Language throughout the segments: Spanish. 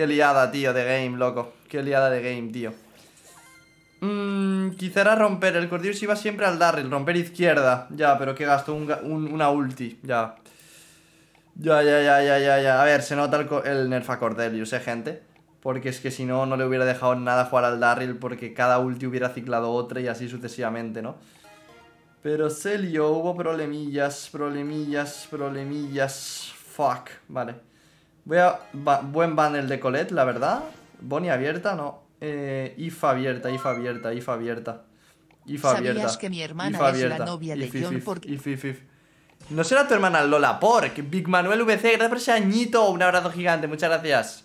Qué liada, tío, de game, loco. Qué liada de game, tío. Mmm, quizá romper. El Cordillus iba siempre al Darryl. Romper izquierda. Ya, pero que gastó una ulti. Ya. Ya, ya, ya, ya, ya, ya. A ver, se nota el, el nerf a Cordelius, eh, gente. Porque es que si no, no le hubiera dejado nada jugar al Darryl. Porque cada ulti hubiera ciclado otra y así sucesivamente, ¿no? Pero Celio, hubo problemillas, problemillas, problemillas. Fuck, vale. Voy a... buen banner de Colette, la verdad. Bonnie abierta, no. Eh, IFA abierta, IFA abierta, IFA abierta. IFA abierta. ¿Sabías que mi hermana es la novia de John No será tu hermana Lola Pork. Big Manuel VC, gracias por ese añito. Un abrazo gigante, muchas gracias.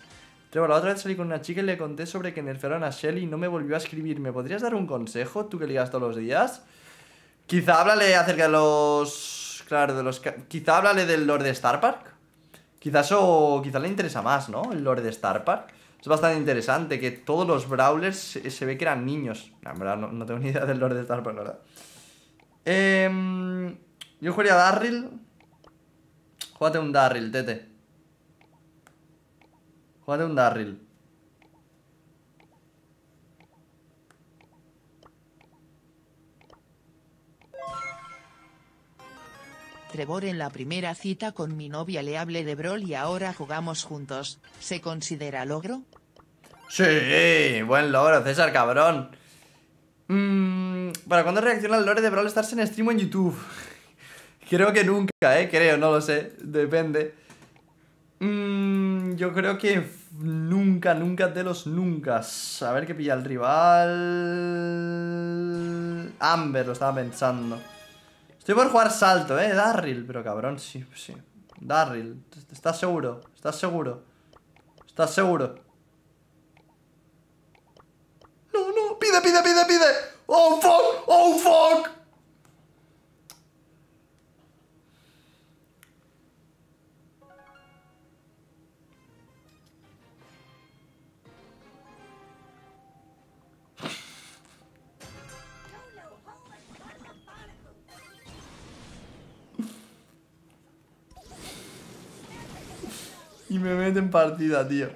Trevor, la otra vez salí con una chica y le conté sobre que nerfearon a Shelly y no me volvió a escribir. ¿Me podrías dar un consejo? ¿Tú que ligas todos los días? Quizá háblale acerca de los... Claro, de los... Quizá háblale del Lord de Star Park. Quizás o... Quizá le interesa más, ¿no? El Lord de Star Park. Es bastante interesante que todos los Brawlers se, ve que eran niños. En verdad, no, tengo ni idea del Lord de Star Park, la verdad. Eh, yo jugaría a Darryl. Júgate un Darryl, tete. Júgate un Darryl. Trevor en la primera cita con mi novia le hablé de Brawl y ahora jugamos juntos. ¿Se considera logro? Sí, buen logro, César, cabrón. Mm, ¿Para cuándo reacciona el lore de Brawl Stars en stream en YouTube? creo que nunca, eh, creo, no lo sé, depende. Mm, yo creo que nunca, nunca de los nunca. A ver qué pilla el rival. Amber, lo estaba pensando. Estoy por jugar salto, eh, Darryl. Pero cabrón, sí, sí. Darryl, ¿estás seguro? ¿Estás seguro? ¿Estás seguro? No, no, pide, pide, pide, pide. Oh, fuck, oh, fuck. Y me mete en partida, tío.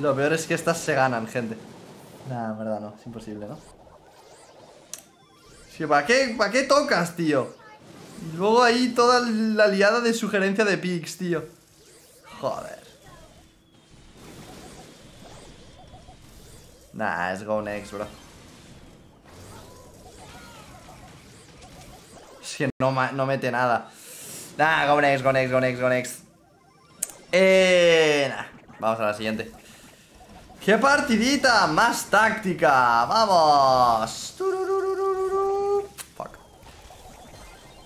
Lo peor es que estas se ganan, gente. Nah, en verdad no, es imposible, ¿no? ¿para qué, ¿para qué tocas, tío? Y luego ahí toda la liada de sugerencia de Pix, tío. Joder. Nah, es Go Next, bro. Es que no, no mete nada. Nah, Go Next, Go Next, Go Next, Go Next. Eh. Vamos a la siguiente. ¡Qué partidita! Más táctica. ¡Vamos!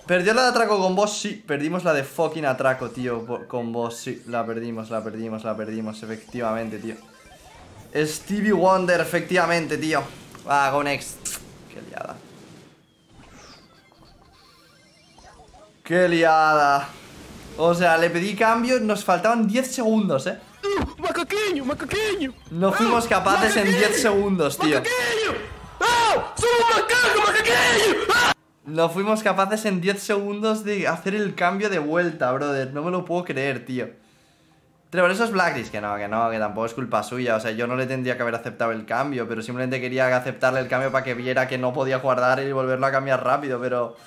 Perdió la de atraco con vos, sí. Perdimos la de fucking atraco, tío. Con vos, sí. La perdimos, la perdimos, la perdimos. Efectivamente, tío. Stevie Wonder, efectivamente, tío. Ah, go next. Qué liada. Qué liada. O sea, le pedí cambio. Nos faltaban 10 segundos, eh. Macaqueño, macaqueño. No fuimos capaces en 10 segundos, tío. ¡Macaqueño! ¡Ah! ¡Soy un macaco, macaqueño! ¡Ah! No fuimos capaces en 10 segundos de hacer el cambio de vuelta, brother. No me lo puedo creer, tío. Trevor, eso es Blacklist. Que no, que no, que tampoco es culpa suya. O sea, yo no le tendría que haber aceptado el cambio, pero simplemente quería aceptarle el cambio para que viera que no podía guardar y volverlo a cambiar rápido, pero...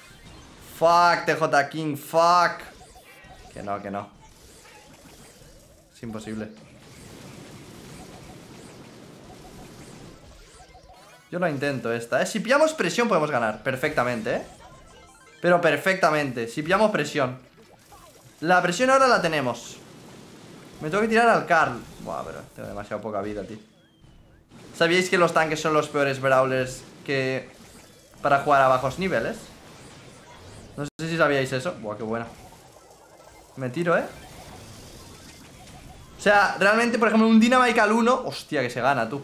Fuck, TJ King, fuck. Que no, que no. Es imposible. Yo lo intento esta, ¿eh? Si pillamos presión podemos ganar Perfectamente, ¿eh? Pero perfectamente Si pillamos presión La presión ahora la tenemos Me tengo que tirar al Carl Buah, pero tengo demasiado poca vida, tío ¿Sabíais que los tanques son los peores brawlers que... Para jugar a bajos niveles? No sé si sabíais eso Buah, qué buena Me tiro, ¿eh? O sea, realmente, por ejemplo, un Dynamite al 1 Hostia, que se gana, tú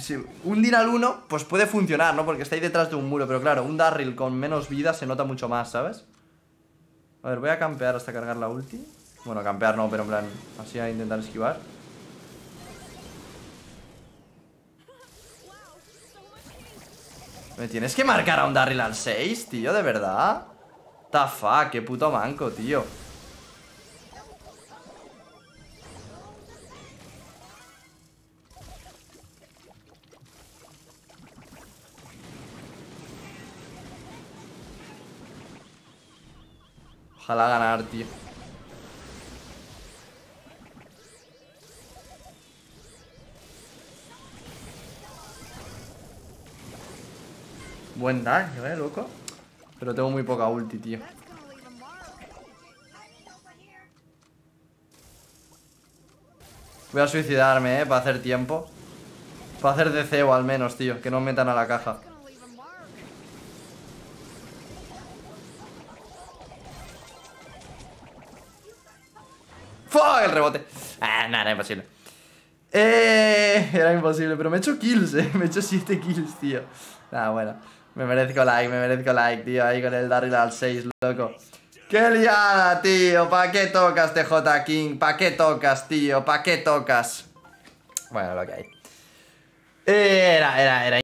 si un Din al 1, pues puede funcionar, ¿no? Porque está ahí detrás de un muro Pero claro, un Darryl con menos vida se nota mucho más, ¿sabes? A ver, voy a campear hasta cargar la ulti Bueno, campear no, pero en plan, así a intentar esquivar. ¿Me tienes que marcar a un Darryl al 6, tío? ¿De verdad? Fuck, qué puto manco, tío Ojalá ganar, tío. Buen daño, eh, loco. Pero tengo muy poca ulti, tío. Voy a suicidarme, eh, para hacer tiempo. Para hacer DC o al menos, tío Que no metan a la caja ¡Fuck! El rebote Ah, nada, imposible eh, era imposible, pero me he hecho kills, eh Me he hecho 7 kills, tío Nada, bueno Me merezco like, me merezco like, tío Ahí con el Darryl al 6, loco ¡Qué liada, tío! ¿Para qué tocas, TJ King? ¿Para qué tocas, tío? ¿Para qué tocas? Bueno, lo que hay Era, era, era